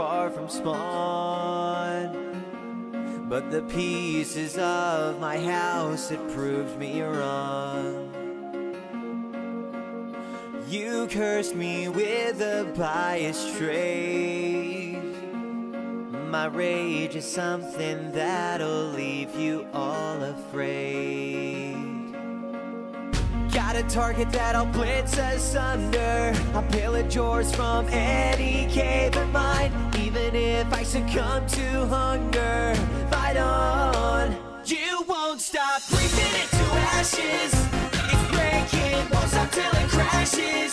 far from spawn. But the pieces of my house had proved me wrong. You cursed me with a biased trade My rage is something that'll leave you all afraid a target that I'll blitz asunder I pillage yours from any cave of mine Even if I succumb to hunger. Fight on. You won't stop Breathing into ashes. It's breaking, won't stop till it crashes.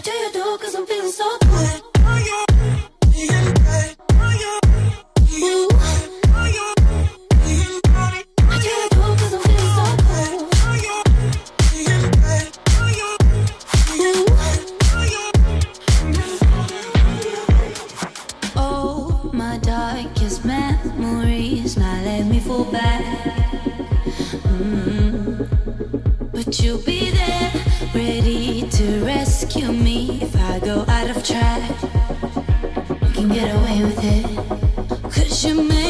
do you do cause I'm feeling so You'll be there, ready to rescue me if I go out of track. You can get away with it. Cause you make